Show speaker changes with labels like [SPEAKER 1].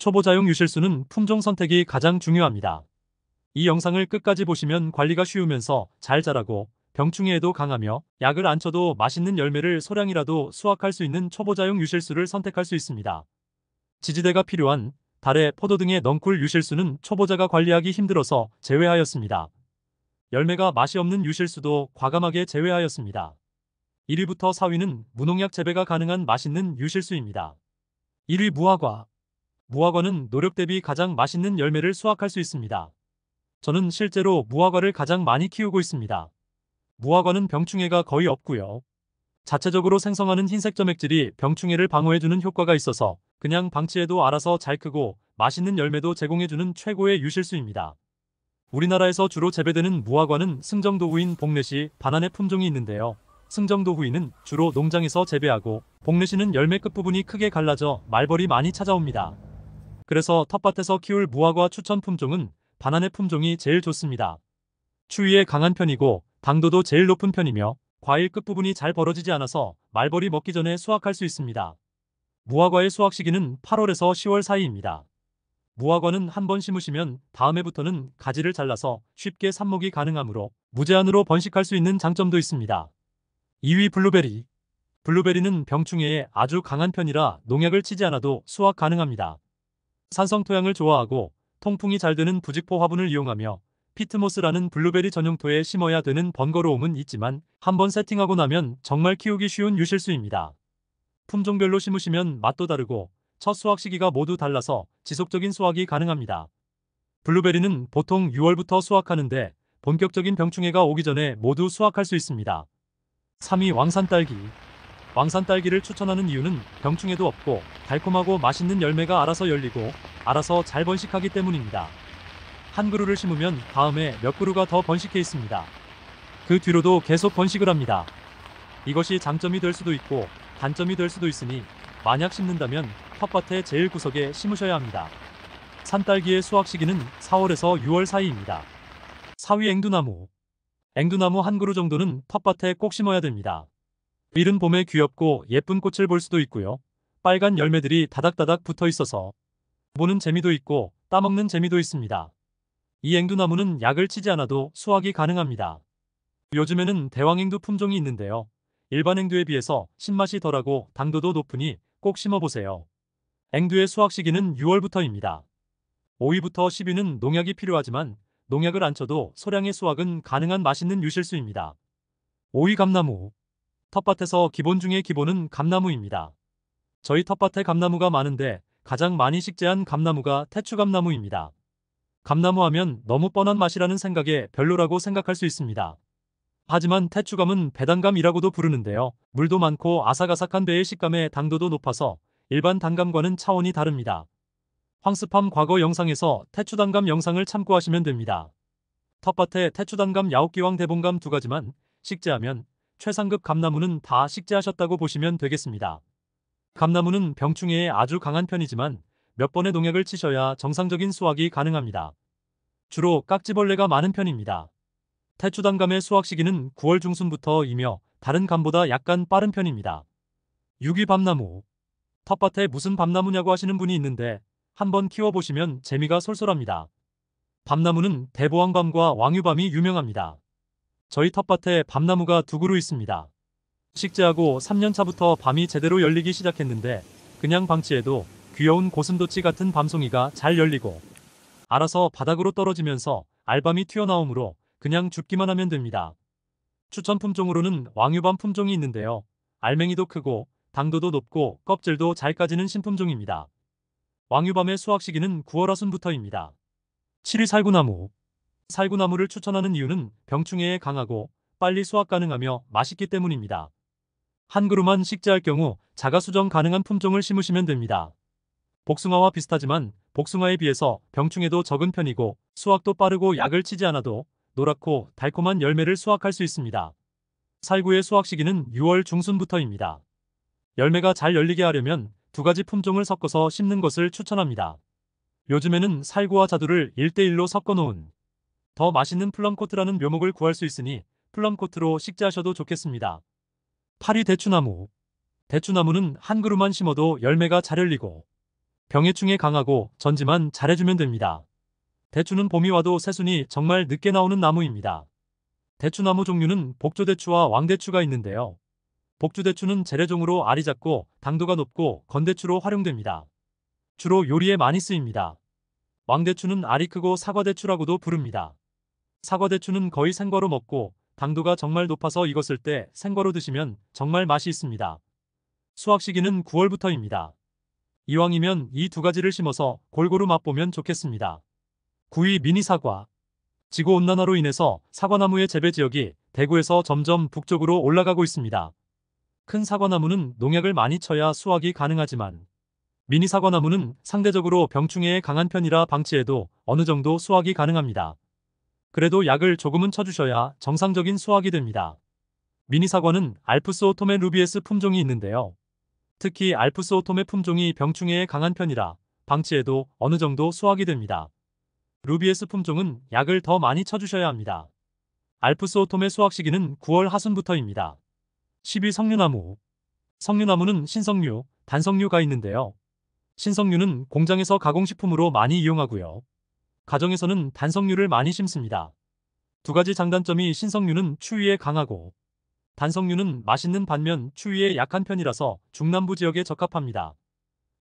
[SPEAKER 1] 초보자용 유실수는 품종 선택이 가장 중요합니다. 이 영상을 끝까지 보시면 관리가 쉬우면서 잘 자라고 병충해에도 강하며 약을 안 쳐도 맛있는 열매를 소량이라도 수확할 수 있는 초보자용 유실수를 선택할 수 있습니다. 지지대가 필요한 달에 포도 등의 넝쿨 유실수는 초보자가 관리하기 힘들어서 제외하였습니다. 열매가 맛이 없는 유실수도 과감하게 제외하였습니다. 1위부터 4위는 무농약 재배가 가능한 맛있는 유실수입니다. 1위 무화과. 무화과는 노력 대비 가장 맛있는 열매를 수확할 수 있습니다. 저는 실제로 무화과를 가장 많이 키우고 있습니다. 무화과는 병충해가 거의 없고요. 자체적으로 생성하는 흰색 점액질이 병충해를 방어해주는 효과가 있어서 그냥 방치해도 알아서 잘 크고 맛있는 열매도 제공해주는 최고의 유실수입니다. 우리나라에서 주로 재배되는 무화과는 승정도후인 복례시 반안의 품종이 있는데요. 승정도후인은 주로 농장에서 재배하고 복례시는 열매 끝부분이 크게 갈라져 말벌이 많이 찾아옵니다. 그래서 텃밭에서 키울 무화과 추천 품종은 반안의 품종이 제일 좋습니다. 추위에 강한 편이고 당도도 제일 높은 편이며 과일 끝부분이 잘 벌어지지 않아서 말벌이 먹기 전에 수확할 수 있습니다. 무화과의 수확 시기는 8월에서 10월 사이입니다. 무화과는 한 번 심으시면 다음 해부터는 가지를 잘라서 쉽게 삽목이 가능하므로 무제한으로 번식할 수 있는 장점도 있습니다. 2위 블루베리. 블루베리는 병충해에 아주 강한 편이라 농약을 치지 않아도 수확 가능합니다. 산성 토양을 좋아하고 통풍이 잘 되는 부직포 화분을 이용하며 피트모스라는 블루베리 전용토에 심어야 되는 번거로움은 있지만 한번 세팅하고 나면 정말 키우기 쉬운 유실수입니다. 품종별로 심으시면 맛도 다르고 첫 수확 시기가 모두 달라서 지속적인 수확이 가능합니다. 블루베리는 보통 6월부터 수확하는데 본격적인 병충해가 오기 전에 모두 수확할 수 있습니다. 3위 왕산딸기 왕산 딸기를 추천하는 이유는 병충해도 없고 달콤하고 맛있는 열매가 알아서 열리고 알아서 잘 번식하기 때문입니다. 한 그루를 심으면 다음에 몇 그루가 더 번식해 있습니다. 그 뒤로도 계속 번식을 합니다. 이것이 장점이 될 수도 있고 단점이 될 수도 있으니 만약 심는다면 텃밭의 제일 구석에 심으셔야 합니다. 산딸기의 수확 시기는 4월에서 6월 사이입니다. 4위 앵두나무 앵두나무 한 그루 정도는 텃밭에 꼭 심어야 됩니다. 이른 봄에 귀엽고 예쁜 꽃을 볼 수도 있고요. 빨간 열매들이 다닥다닥 붙어 있어서 보는 재미도 있고 따먹는 재미도 있습니다. 이 앵두나무는 약을 치지 않아도 수확이 가능합니다. 요즘에는 대왕앵두 품종이 있는데요. 일반 앵두에 비해서 신맛이 덜하고 당도도 높으니 꼭 심어보세요. 앵두의 수확 시기는 6월부터입니다. 5위부터 10위는 농약이 필요하지만 농약을 안 쳐도 소량의 수확은 가능한 맛있는 유실수입니다. 5위 감나무 텃밭에서 기본 중의 기본은 감나무입니다. 저희 텃밭에 감나무가 많은데 가장 많이 식재한 감나무가 태추감나무입니다. 감나무 하면 너무 뻔한 맛이라는 생각에 별로라고 생각할 수 있습니다. 하지만 태추감은 배단감이라고도 부르는데요. 물도 많고 아삭아삭한 배의 식감에 당도도 높아서 일반 단감과는 차원이 다릅니다. 황스팜 과거 영상에서 태추단감 영상을 참고하시면 됩니다. 텃밭에 태추단감 야옥기왕 대봉감 두 가지만 식재하면 최상급 감나무는 다 식재하셨다고 보시면 되겠습니다. 감나무는 병충해에 아주 강한 편이지만 몇 번의 농약을 치셔야 정상적인 수확이 가능합니다. 주로 깍지벌레가 많은 편입니다. 태추단감의 수확 시기는 9월 중순부터이며 다른 감보다 약간 빠른 편입니다. 6위 밤나무 텃밭에 무슨 밤나무냐고 하시는 분이 있는데 한번 키워보시면 재미가 솔솔합니다. 밤나무는 대보왕밤과 왕유밤이 유명합니다. 저희 텃밭에 밤나무가 두 그루 있습니다. 식재하고 3년차부터 밤이 제대로 열리기 시작했는데 그냥 방치해도 귀여운 고슴도치 같은 밤송이가 잘 열리고 알아서 바닥으로 떨어지면서 알밤이 튀어나오므로 그냥 죽기만 하면 됩니다. 추천 품종으로는 왕유밤 품종이 있는데요. 알맹이도 크고 당도도 높고 껍질도 잘 까지는 신품종입니다. 왕유밤의 수확 시기는 9월 하순부터입니다. 7위 살구나무 살구나무를 추천하는 이유는 병충해에 강하고 빨리 수확 가능하며 맛있기 때문입니다. 한 그루만 식재할 경우 자가 수정 가능한 품종을 심으시면 됩니다. 복숭아와 비슷하지만 복숭아에 비해서 병충해도 적은 편이고 수확도 빠르고 약을 치지 않아도 노랗고 달콤한 열매를 수확할 수 있습니다. 살구의 수확 시기는 6월 중순부터입니다. 열매가 잘 열리게 하려면 두 가지 품종을 섞어서 심는 것을 추천합니다. 요즘에는 살구와 자두를 1대1로 섞어 놓은 더 맛있는 플럼코트라는 묘목을 구할 수 있으니 플럼코트로 식재하셔도 좋겠습니다. 8위 대추나무 대추나무는 한 그루만 심어도 열매가 잘 열리고 병해충에 강하고 전지만 잘해주면 됩니다. 대추는 봄이 와도 새순이 정말 늦게 나오는 나무입니다. 대추나무 종류는 복조대추와 왕대추가 있는데요. 복주대추는 재래종으로 알이 작고 당도가 높고 건대추로 활용됩니다. 주로 요리에 많이 쓰입니다. 왕대추는 알이 크고 사과대추라고도 부릅니다. 사과대추는 거의 생과로 먹고 당도가 정말 높아서 익었을 때 생과로 드시면 정말 맛이 있습니다. 수확 시기는 9월부터입니다. 이왕이면 이 두 가지를 심어서 골고루 맛보면 좋겠습니다. 9위 미니 사과 지구온난화로 인해서 사과나무의 재배 지역이 대구에서 점점 북쪽으로 올라가고 있습니다. 큰 사과나무는 농약을 많이 쳐야 수확이 가능하지만 미니 사과나무는 상대적으로 병충해에 강한 편이라 방치해도 어느 정도 수확이 가능합니다. 그래도 약을 조금은 쳐주셔야 정상적인 수확이 됩니다. 미니 사과는 알프스 오토메 루비에스 품종이 있는데요. 특히 알프스 오토메 품종이 병충해에 강한 편이라 방치해도 어느 정도 수확이 됩니다. 루비에스 품종은 약을 더 많이 쳐주셔야 합니다. 알프스 오토메 수확 시기는 9월 하순부터입니다. 10위 석류나무 석류나무는 신석류, 단석류가 있는데요. 신석류는 공장에서 가공식품으로 많이 이용하고요. 가정에서는 단석류를 많이 심습니다. 두 가지 장단점이 신석류는 추위에 강하고 단석류는 맛있는 반면 추위에 약한 편이라서 중남부 지역에 적합합니다.